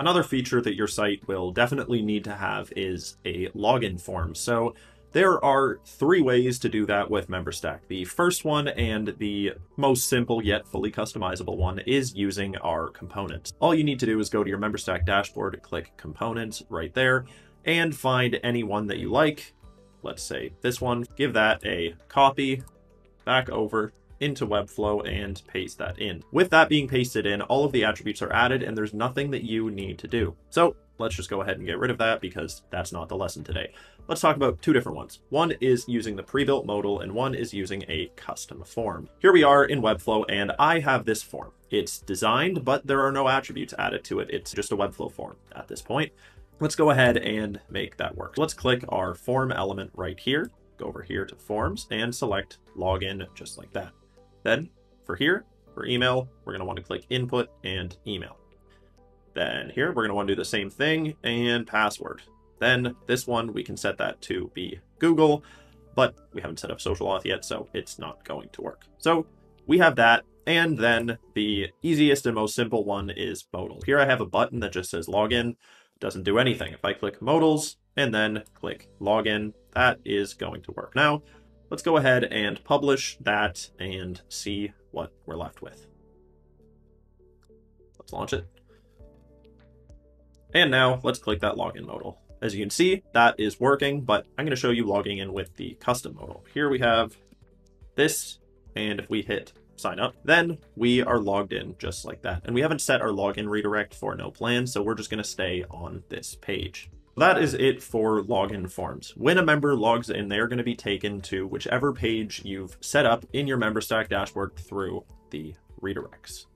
Another feature that your site will definitely need to have is a login form. So there are three ways to do that with Memberstack. The first one and the most simple yet fully customizable one is using our components. All you need to do is go to your Memberstack dashboard, click components right there, and find any one that you like. Let's say this one, give that a copy back over into Webflow and paste that in. With that being pasted in, all of the attributes are added and there's nothing that you need to do. So let's just go ahead and get rid of that because that's not the lesson today. Let's talk about two different ones. One is using the pre-built modal and one is using a custom form. Here we are in Webflow and I have this form. It's designed, but there are no attributes added to it. It's just a Webflow form at this point. Let's go ahead and make that work. Let's click our form element right here, go over here to forms and select login just like that. Then for here, for email, we're going to want to click input and email. Then here, we're going to want to do the same thing and password. Then this one, we can set that to be Google, but we haven't set up social auth yet, so it's not going to work. So we have that. And then the easiest and most simple one is modal. Here I have a button that just says login, doesn't do anything. If I click modals and then click login, that is going to work. Now, Let's go ahead and publish that and see what we're left with. Let's launch it. And now let's click that login modal. As you can see, that is working, but I'm going to show you logging in with the custom modal. Here we have this, and if we hit sign up, then we are logged in just like that. And we haven't set our login redirect for no plan, so we're just going to stay on this page. That is it for login forms. When a member logs in, they're going to be taken to whichever page you've set up in your Memberstack dashboard through the redirects.